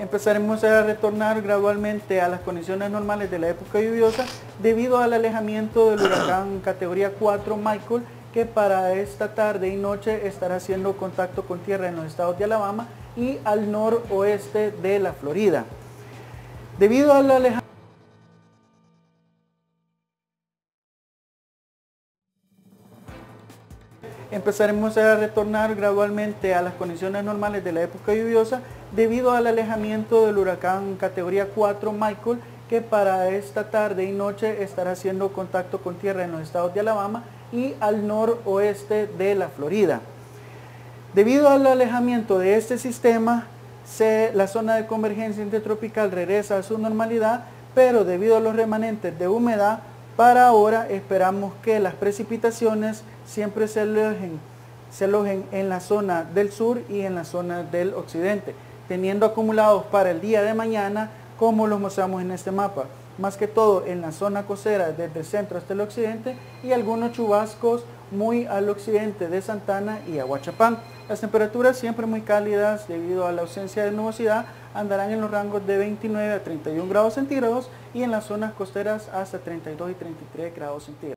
Empezaremos a retornar gradualmente a las condiciones normales de la época lluviosa debido al alejamiento del huracán categoría 4 Michael que para esta tarde y noche estará haciendo contacto con tierra en los estados de Alabama y al noroeste de la Florida. Debido al alejamiento empezaremos a retornar gradualmente a las condiciones normales de la época lluviosa debido al alejamiento del huracán categoría 4 Michael que para esta tarde y noche estará haciendo contacto con tierra en los estados de Alabama y al noroeste de la Florida. Debido al alejamiento de este sistema, la zona de convergencia intertropical regresa a su normalidad, pero debido a los remanentes de humedad, para ahora esperamos que las precipitaciones siempre se alojen, se alojen en la zona del sur y en la zona del occidente, teniendo acumulados para el día de mañana como los mostramos en este mapa, más que todo en la zona costera desde el centro hasta el occidente y algunos chubascos muy al occidente de Santana y Aguachapán. Las temperaturas siempre muy cálidas debido a la ausencia de nubosidad andarán en los rangos de 29 a 31 grados centígrados y en las zonas costeras hasta 32 y 33 grados centígrados.